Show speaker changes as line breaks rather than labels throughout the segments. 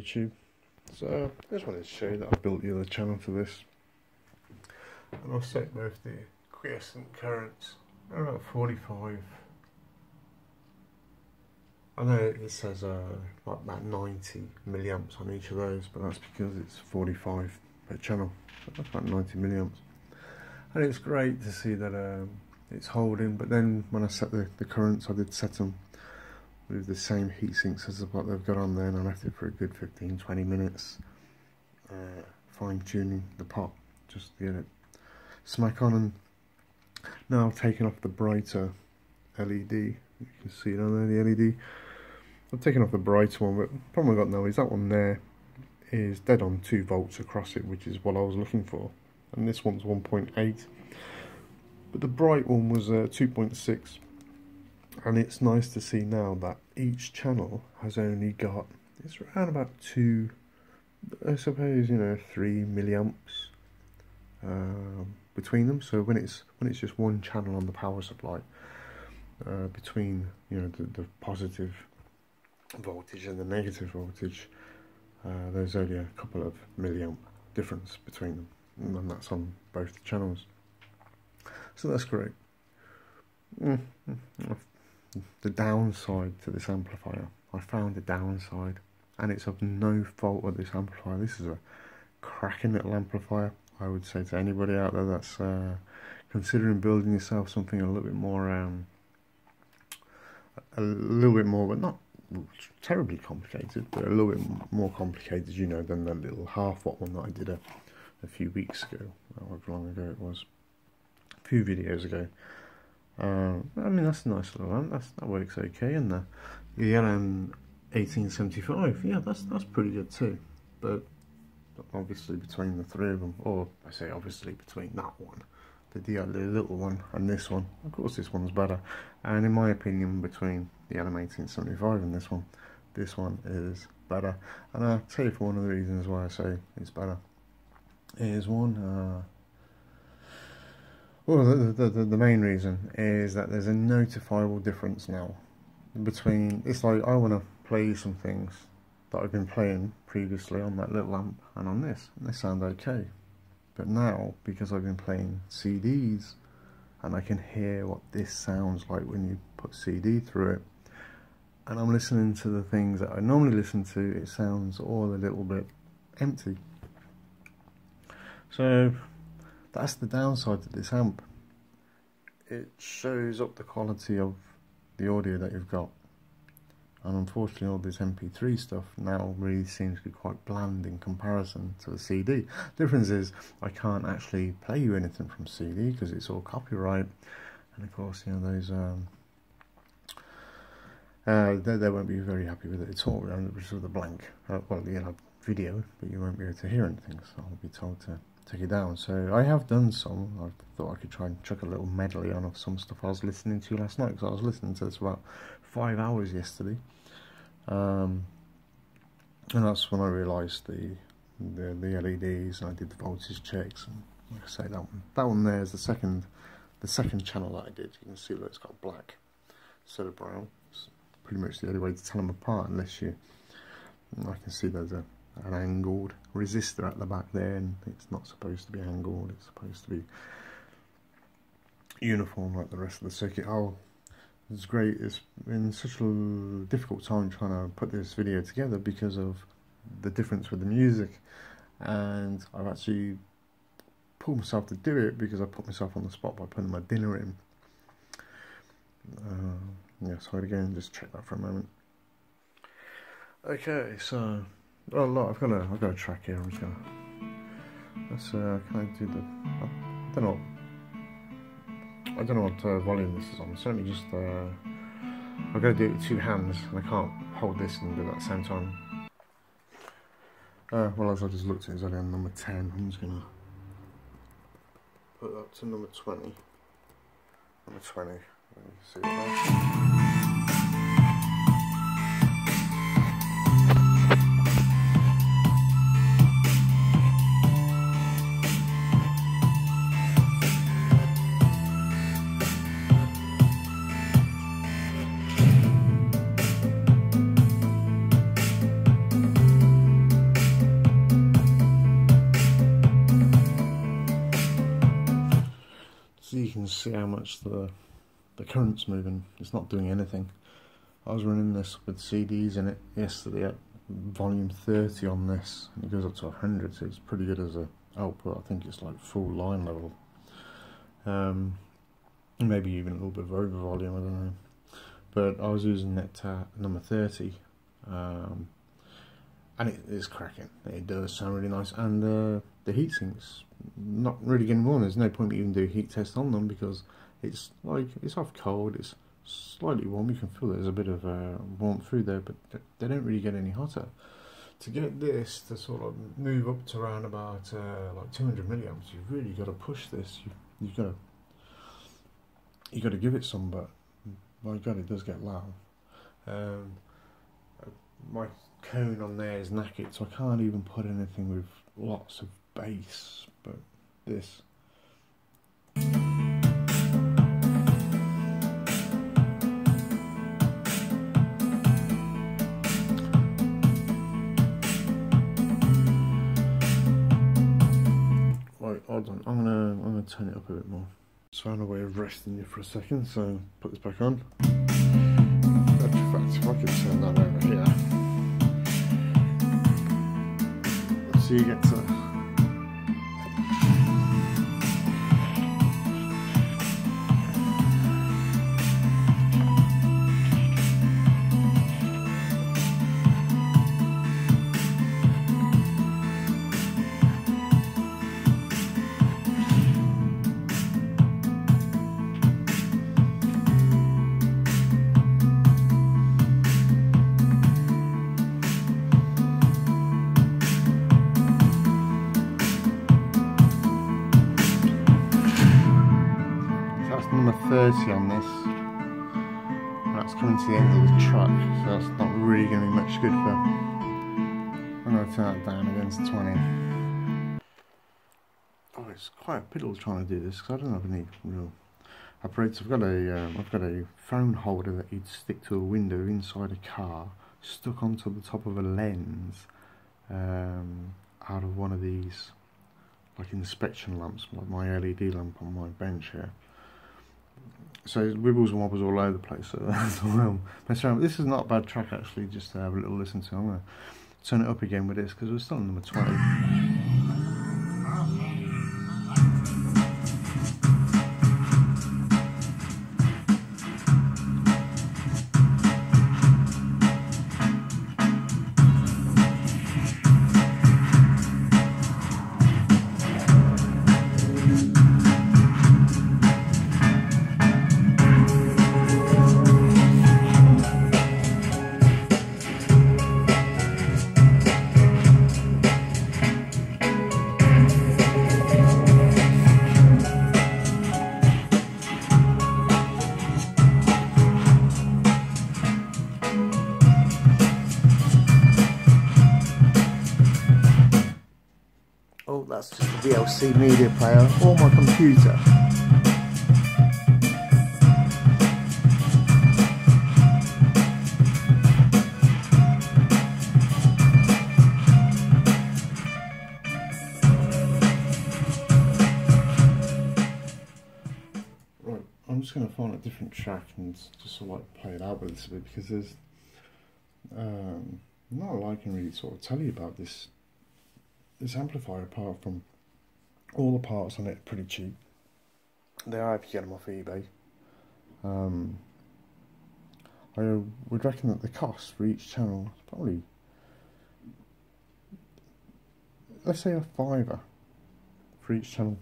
YouTube. So I just wanted to show you that I built the other channel for this. And I've set both the quiescent currents around 45. I know it says uh, like about 90 milliamps on each of those, but that's because it's 45 per channel. So that's about 90 milliamps. And it's great to see that um, it's holding, but then when I set the, the currents, I did set them with the same heat sinks as what they've got on there and I left it for a good 15-20 minutes. Uh, fine tuning the pot just to get it smack on and now I've taken off the brighter LED you can see it on there the LED I've taken off the brighter one but the problem I've got now is that one there is dead on 2 volts across it which is what I was looking for and this one's 1.8 but the bright one was uh, 2.6 and it's nice to see now that each channel has only got it's around about two I suppose you know three milliamps um, between them. So when it's when it's just one channel on the power supply uh, between you know the, the, positive voltage and the negative voltage uh, there's only a couple of milliamp difference between them. And that's on both channels. So that's great. Mm -hmm the downside to this amplifier. I found the downside, and it's of no fault of this amplifier. This is a cracking little amplifier. I would say to anybody out there that's uh, considering building yourself something a little bit more, um, a little bit more, but not terribly complicated, but a little bit more complicated, you know, than the little half watt one that I did a, a few weeks ago, however long ago it was, a few videos ago. Uh, I mean, that's a nice little lamp. That's, that works okay. And the, the LM 1875, yeah, that's that's pretty good too. But obviously between the three of them, or I say obviously between that one, the, the little one, and this one, of course this one's better. And in my opinion, between the LM 1875 and this one, this one is better. And I'll tell you for one of the reasons why I say it's better. Is one, uh, well, the, the, the, main reason is that there's a notifiable difference now between. It's like I want to play some things that I've been playing previously on that little amp and on this, and they sound okay. But now, because I've been playing CDs and I can hear what this sounds like when you put CD through it, and I'm listening to the things that I normally listen to, it sounds all a little bit empty. So that's the downside to this amp. It shows up the quality of the audio that you've got. And unfortunately all this MP3 stuff now really seems to be quite bland in comparison to the CD. Difference is I can't actually play you anything from CD because it's all copyright. And of course, you know, those um, uh, they, they won't be very happy with it at all. It's with a blank, uh, well, you know, video, but you won't be able to hear anything. So I'll be told to take it down. So I have done some. I thought I could try and chuck a little medley on of some stuff I was listening to last night because I was listening to this about five hours yesterday. Um, and that's when I realised the, the, the LEDs and I did the voltage checks and like I say that one that one there is the second the second channel that I did. You can see that it's got black instead of brown. It's pretty much the only way to tell them apart unless you I can see there's a an angled. Resistor at the back there and it's not supposed to be angled it's supposed to be uniform like the rest of the circuit. Oh it's great. It's been such a difficult time trying to put this video together because of the difference with the music. And I've actually pulled myself to do it because I put myself on the spot by putting my dinner in. Uh, yeah so again just check that for a moment. Okay so Oh look, I've got a I've got a track here. I'm just gonna. Let's uh, can I do the? I don't know. I don't know what uh, volume this is on. So let me just. Uh, got to do it with two hands, and I can't hold this and do that at the same time. Uh, well, as I just looked at it, it's only on number 10. I'm just gonna put that to number 20. Number 20. The current's moving. It's not doing anything. I was running this with CDs in it yesterday at volume 30 on this, and it goes up to 100, so it's pretty good as a output. I think it's like full line level. Um, maybe even a little bit of over volume, I don't know. But I was using Nektah number 30, um, and it is cracking. It does sound really nice, and uh, the heatsinks not really getting warm. There's no point even do heat test on them because it's like it's off cold. It's slightly warm. You can feel there's a bit of uh, warmth through there, but they don't really get any hotter. To get this to sort of move up to around about uh, like 200 milliamps, you've really got to push this. You, you've got to you've got to give it some, but my God, it does get loud. Um, my cone on there is knackered, so I can't even put anything with lots of bass. But this. Turn it up a bit more. Just found a way of resting you for a second, so put this back on. In fact, if I could turn that over here. So you get to good for. I'm going to turn that down again to 20. Oh, it's quite a piddle trying to do this because I don't have any real apparatus. I've got a, um, I've got a phone holder that you'd stick to a window inside a car, stuck onto the top of a lens, um, out of one of these like inspection lamps, like my LED lamp on my bench here so wibbles and wobbles all over the place. So that's messing around. This is not a bad track actually, just to have a little listen to. I'm gonna turn it up again with this because we're still on number 20. Oh, that's just the VLC media player or my computer. Right, I'm just going to find a different track and just sort of like play it out with this a bit because there's um, not a lot I can really sort of tell you about this this amplifier apart from all the parts on it pretty cheap. They are if you get them off eBay. Um, I would reckon that the cost for each channel is probably, let's say a fiver for each channel.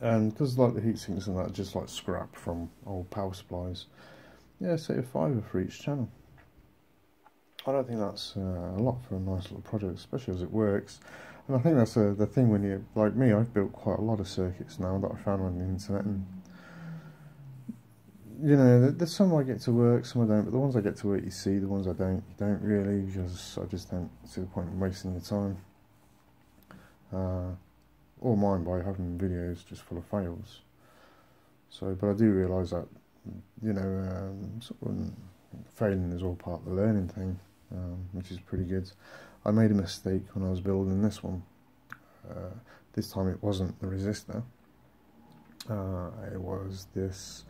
And because like the heat sinks and that, just like scrap from old power supplies, yeah, say a fiver for each channel. I don't think that's uh, a lot for a nice little project, especially as it works. And I think that's uh, the thing when you, like me, I've built quite a lot of circuits now that I found on the internet, and you know, there's some I get to work, some I don't. But the ones I get to work, you see. The ones I don't, you don't really, because I just don't see the point in wasting your time. Uh, or mine by having videos just full of fails. So, but I do realise that, you know, um, sort of failing is all part of the learning thing um, which is pretty good. I made a mistake when I was building this one. Uh, this time it wasn't the resistor. uh, it was this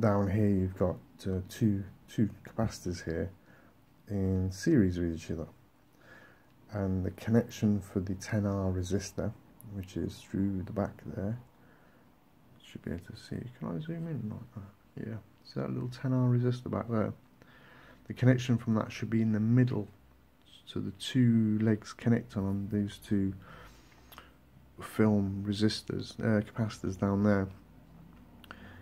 down here you've got uh, two two capacitors here in series with each other and the connection for the 10R resistor which is through the back there should be able to see can I zoom in like that yeah see that little 10R resistor back there the connection from that should be in the middle. So the two legs connect on these two film resistors uh, capacitors down there.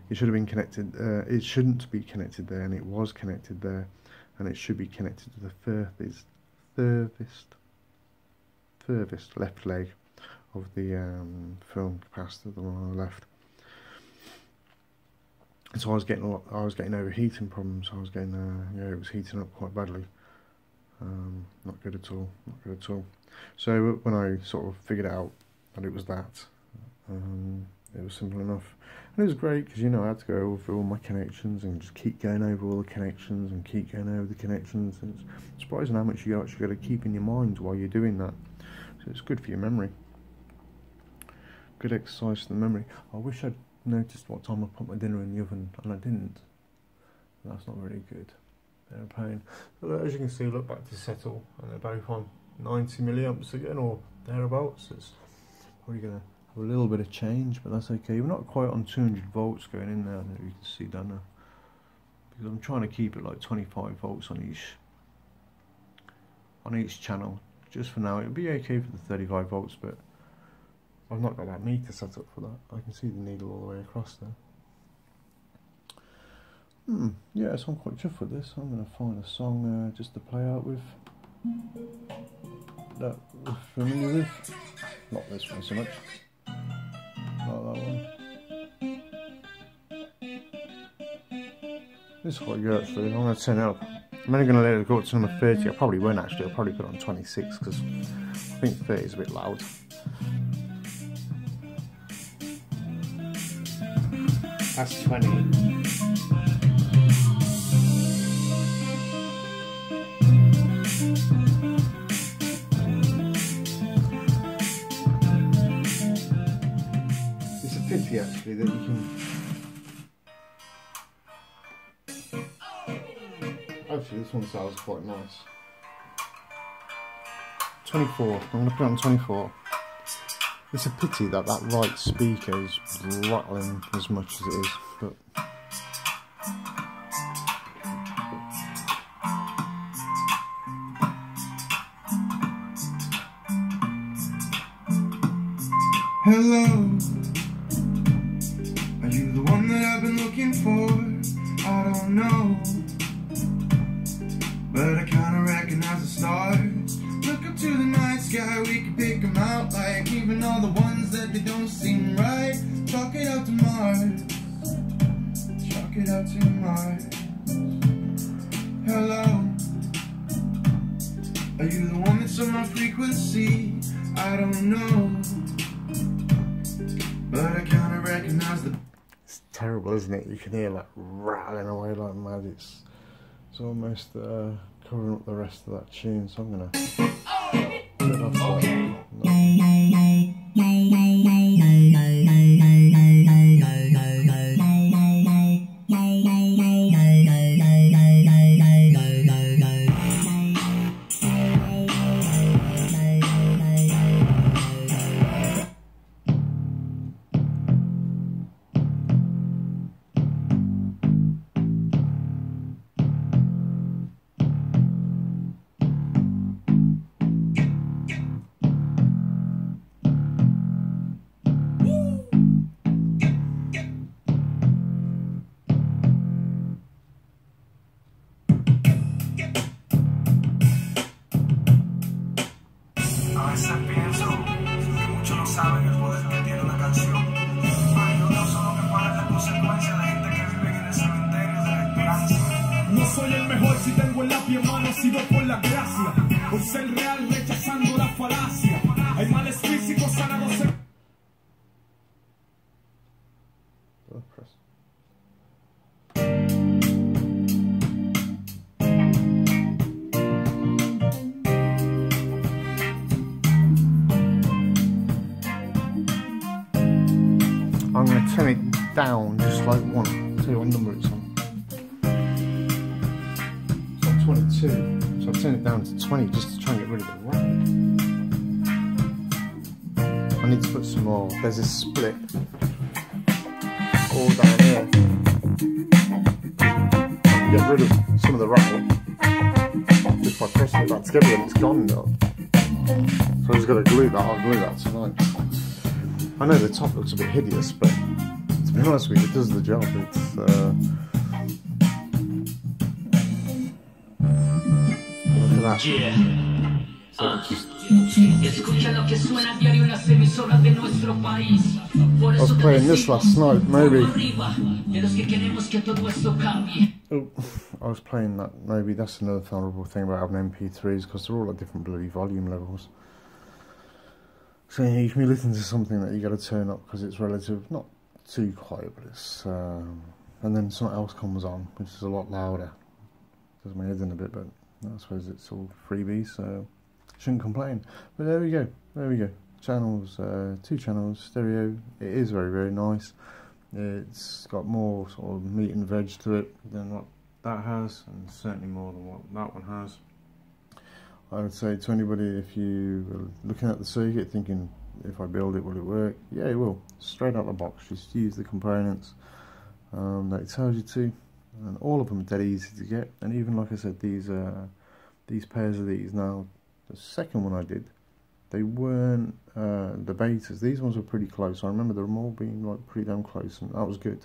It should have been connected uh, it shouldn't be connected there and it was connected there and it should be connected to the furthest furthest furthest left leg of the um, film capacitor the one on the left so I was getting lot, I was getting overheating problems I was getting uh, yeah it was heating up quite badly um, not good at all not good at all so when I sort of figured out that it was that um, it was simple enough and it was great because you know I had to go over all my connections and just keep going over all the connections and keep going over the connections. And it's surprising how much you actually got to keep in your mind while you're doing that. So it's good for your memory. Good exercise for the memory. I wish I'd noticed what time I put my dinner in the oven and I didn't. That's not really good. They're pain. But as you can see, look back to settle and they're both on 90 milliamps again or thereabouts. It's probably going to have a little bit of change, but that's okay. We're not quite on 200 volts going in there, you can see down there. Because I'm trying to keep it like 25 volts on each on each channel. Just for now, it'll be okay for the 35 volts, but I've not got that meter set up for that. I can see the needle all the way across there. Hmm, yeah, so I'm quite chuffed with this. I'm going to find a song uh, just to play out with that we're familiar with. Not this one so much Not that one. This is quite good actually. I'm going to turn it up. I'm only going to let it go up to number 30. I probably won't actually. I'll probably put it on 26 because I think 30 is a bit loud. That's 20. It's a pity actually that you can actually this one sounds quite nice. 24 I'm going to put it on 24 it's a pity that that right speaker is rattling as much as it is but Hello
are you the one that I've been looking for? I don't
know. But I kinda recognize the stars. Look up to the night sky, we can pick them out like even all the ones that they don't seem right. Chalk it out to Mars. Chalk it out to Mars. Hello. Are you the one that's on my frequency? I don't know. But I kinda recognize the It's terrible, isn't it? You can hear like rattling away like mad. It's it's almost uh, covering up the rest of that tune. So I'm gonna. Okay. A
veces pienso que muchos no saben el poder que tiene una canción. Hay otros solo que pagan las consecuencias de gente que vive en el cementerio de la esperanza. No soy el mejor si tengo el lápiz en mano, sido por la gracia. Por ser real, rechazando la falacia.
Down just like one. I'll tell you what number it's on. It's on 22. So I've turned it down to 20 just to try and get rid of the racket. I need to put some more. There's a split all down here. Get rid of some of the rattle. Just by pressing it back together and it's gone now. So I just got to glue that. I'll glue that tonight. I know the top looks a bit hideous, but to be honest with you, it does the job. It's uh, look at that.
Yeah.
So
Escucha que suena diario en las emisoras de nuestro país. Por
I was playing this last night, maybe.
vamos arriba, de los que queremos que todo esto cambie.
Oh, I was playing that. Maybe that's another vulnerable thing about having MP3s because they're all at different bloody volume levels. So you can be listening to something that you got to turn up because it's relative, not too quiet, but it's. Um, and then something else comes on, which is a lot louder. Does my head in a bit, but I suppose it's all freebie, so shouldn't complain. But there we go. There we go. Channels, uh, two channels, stereo. It is very very nice. It's got more sort of meat and veg to it than what that has, and certainly more than what that one has. I would say to anybody if you were looking at the circuit thinking, if I build it, will it work? Yeah, it will. Straight out the box, just use the components um, that it tells you to, and all of them are dead easy to get. And even like I said, these uh, these pairs of these now, the second one I did, they weren't uh, the betas. These ones were pretty close. I remember them all being like pretty damn close, and that was good.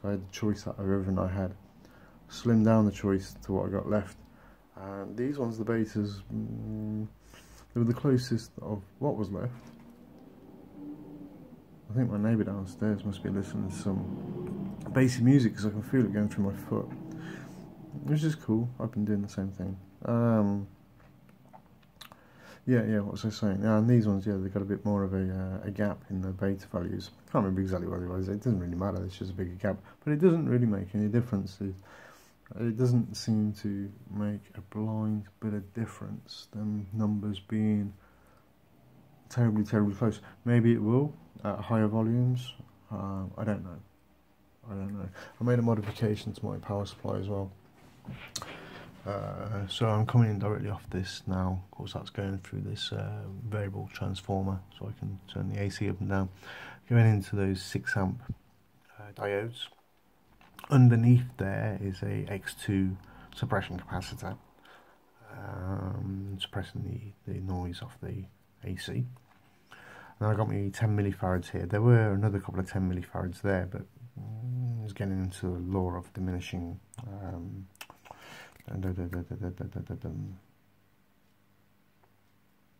So I had the choice out of everything I had. Slimmed down the choice to what I got left. And these ones, the betas, mm, they were the closest of what was left. I think my neighbour downstairs must be listening to some bassy music because I can feel it going through my foot. Which is cool. I've been doing the same thing. Um, yeah, yeah, what was I saying? Yeah, and these ones, yeah, they've got a bit more of a, uh, a gap in the beta values. Can't remember exactly what it was. It doesn't really matter. It's just a bigger gap, but it doesn't really make any difference. It, it doesn't seem to make a blind bit of difference. Them numbers being terribly, terribly close. Maybe it will at higher volumes. Uh, I don't know. I don't know. I made a modification to my power supply as well. Uh, so I'm coming in directly off this now. Of course, that's going through this uh, variable transformer, so I can turn the AC up and down. Going into those six amp uh, diodes. Underneath there is a X2 suppression capacitor, um, suppressing the, the noise off the AC. And I got me 10 millifarads here. There were another couple of 10 millifarads there, but mm, it's getting into the law of diminishing. Um,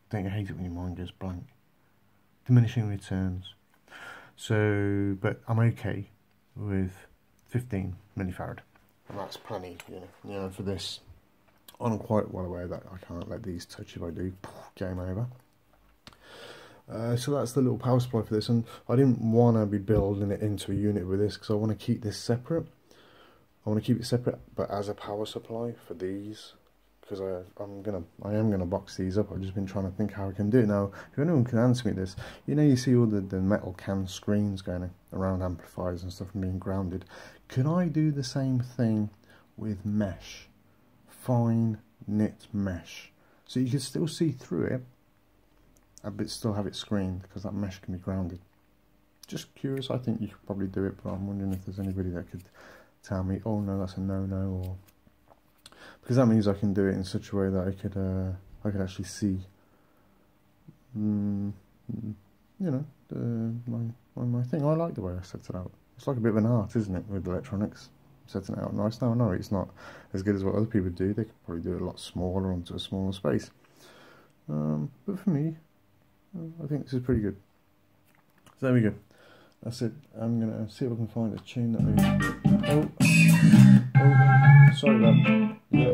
don't you hate it when your mind goes blank? Diminishing returns. So, but I'm okay with 15 millifarad. And that's plenty, you know, you know, for this. I'm quite well aware that I can't let these touch. If I do, game over. Uh, so that's the little power supply for this, and I didn't want to be building it into a unit with this because I want to keep this separate. I want to keep it separate, but as a power supply for these, because I I'm gonna I am gonna box these up. I've just been trying to think how I can do it now. If anyone can answer me this, you know, you see all the, the metal can screens going around amplifiers and stuff and being grounded. Can I do the same thing with mesh, fine knit mesh, so you can still see through it, but still have it screened because that mesh can be grounded. Just curious. I think you could probably do it, but I'm wondering if there's anybody that could tell me, oh no, that's a no-no, or because that means I can do it in such a way that I could uh, I could actually see, mm, you know, the, my, my my thing. I like the way I set it out. It's like a bit of an art, isn't it, with electronics? Setting it out nice. Now, no, it's not as good as what other people do. They could probably do it a lot smaller onto a smaller space. Um, but for me, Oh, I think this is pretty good. So there we go. That's it. I'm gonna see if I can find a tune that we. Oh, oh, sorry about. Yeah.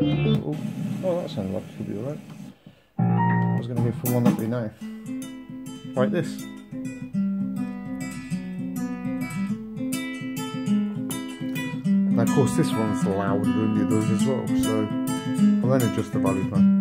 Oh, oh, that sounded like it could be alright. I was gonna go for one that we know, like this. Now, of course, this one's louder than the others as well, so I'll then adjust the volume.